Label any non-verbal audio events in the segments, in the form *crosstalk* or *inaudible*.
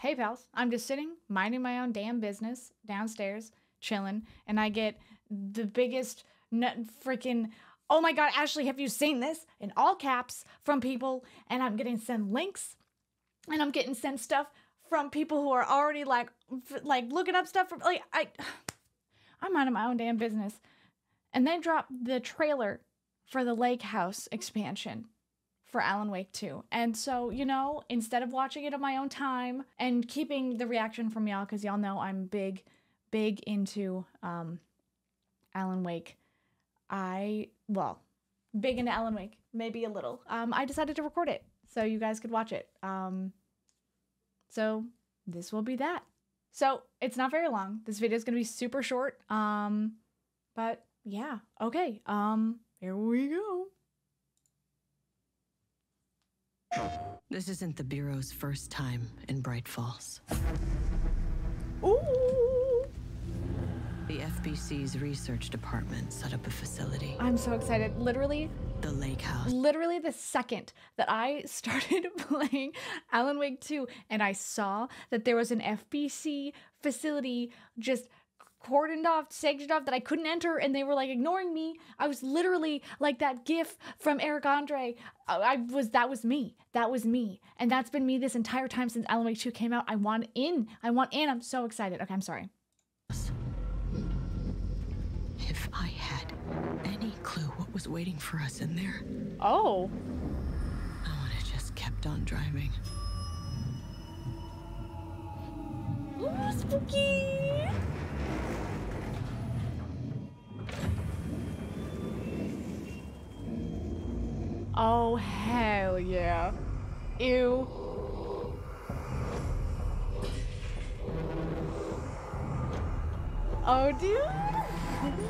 hey pals, I'm just sitting, minding my own damn business downstairs, chilling, and I get the biggest nut freaking oh my god, Ashley, have you seen this? In all caps from people, and I'm getting sent links, and I'm getting sent stuff from people who are already like like looking up stuff from like I *sighs* I'm minding my own damn business. And they dropped the trailer for the Lake House expansion for Alan Wake 2. And so, you know, instead of watching it on my own time and keeping the reaction from y'all, because y'all know I'm big, big into um, Alan Wake, I, well, big into Alan Wake, maybe a little. Um, I decided to record it so you guys could watch it. Um, so this will be that. So it's not very long. This video is going to be super short. Um, but yeah, okay. Um, here we go. This isn't the Bureau's first time in Bright Falls. Ooh, The FBC's research department set up a facility, I'm so excited. Literally, the Lake House. literally the second that I *laughs* started playing Alan Wake 2 and I saw that there was an FBC facility just cordoned off, sectioned off that I couldn't enter and they were like ignoring me. I was literally like that gif from Eric Andre. I, I was that was me. That was me. And that's been me this entire time since Alan Wake 2 came out. I want in. I want in. I'm so excited. Okay, I'm sorry. If I had any clue what was waiting for us in there, Oh. I would have just kept on driving. Ooh, spooky. Oh, hell yeah. Ew. Oh, dude. *laughs*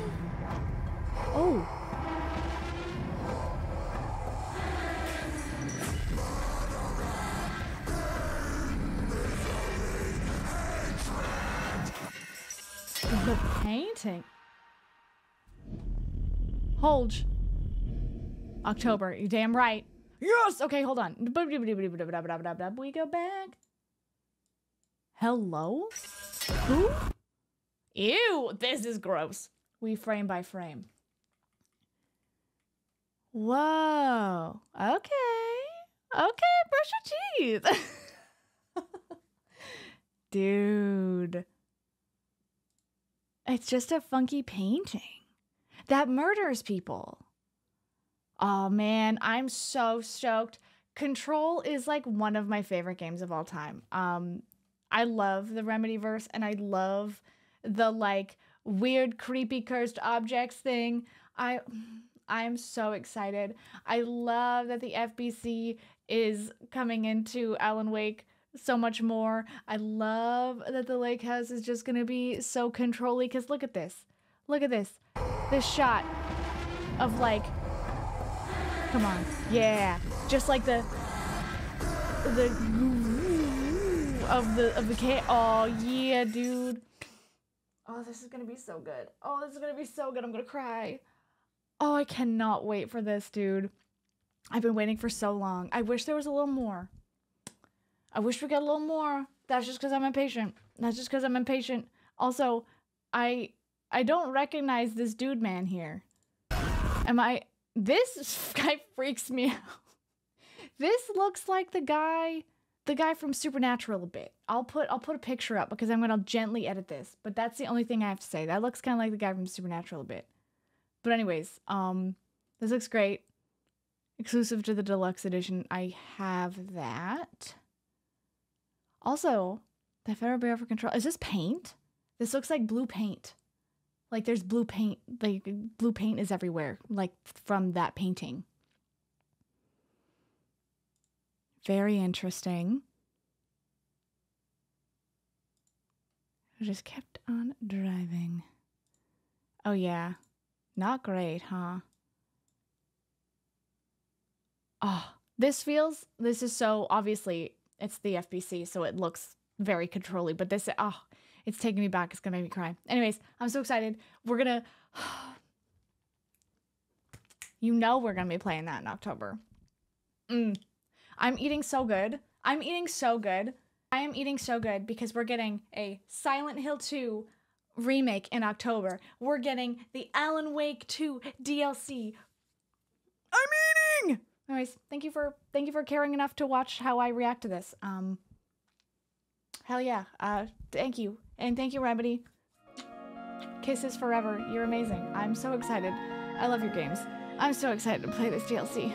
Oh. The painting. Hold. October. You damn right. Yes. Okay, hold on. We go back. Hello? Who? Ew, this is gross. We frame by frame. Whoa. Okay. Okay, brush your teeth. *laughs* Dude. It's just a funky painting that murders people. Oh man, I'm so stoked. Control is like one of my favorite games of all time. Um I love the Remedyverse and I love the like weird creepy cursed objects thing. I I'm so excited. I love that the FBC is coming into Alan Wake so much more. I love that the lake house is just gonna be so controlly because look at this. Look at this. This shot of like come on. Yeah. Just like the the of the of the cat. Oh yeah, dude. Oh, this is gonna be so good. Oh, this is gonna be so good. I'm gonna cry. Oh, I cannot wait for this, dude. I've been waiting for so long. I wish there was a little more. I wish we got a little more. That's just because I'm impatient. That's just because I'm impatient. Also, I I don't recognize this dude man here. Am I? This *laughs* guy freaks me out. This looks like the guy, the guy from Supernatural a bit. I'll put I'll put a picture up because I'm gonna gently edit this. But that's the only thing I have to say. That looks kind of like the guy from Supernatural a bit. But anyways, um, this looks great. Exclusive to the deluxe edition, I have that. Also, the Federal Bureau for Control. Is this paint? This looks like blue paint. Like there's blue paint. Like blue paint is everywhere. Like from that painting. Very interesting. I just kept on driving. Oh yeah. Not great, huh? Oh, this feels this is so obviously it's the FBC, so it looks very controlly, but this oh, it's taking me back. It's gonna make me cry. Anyways, I'm so excited. We're gonna *sighs* You know we're gonna be playing that in October. Mm. I'm eating so good. I'm eating so good I am eating so good because we're getting a Silent Hill 2 remake in October. We're getting the Alan Wake 2 DLC. I'm eating. Anyways, thank you for thank you for caring enough to watch how I react to this. Um Hell yeah. Uh thank you. And thank you Remedy. Kisses forever. You're amazing. I'm so excited. I love your games. I'm so excited to play this DLC.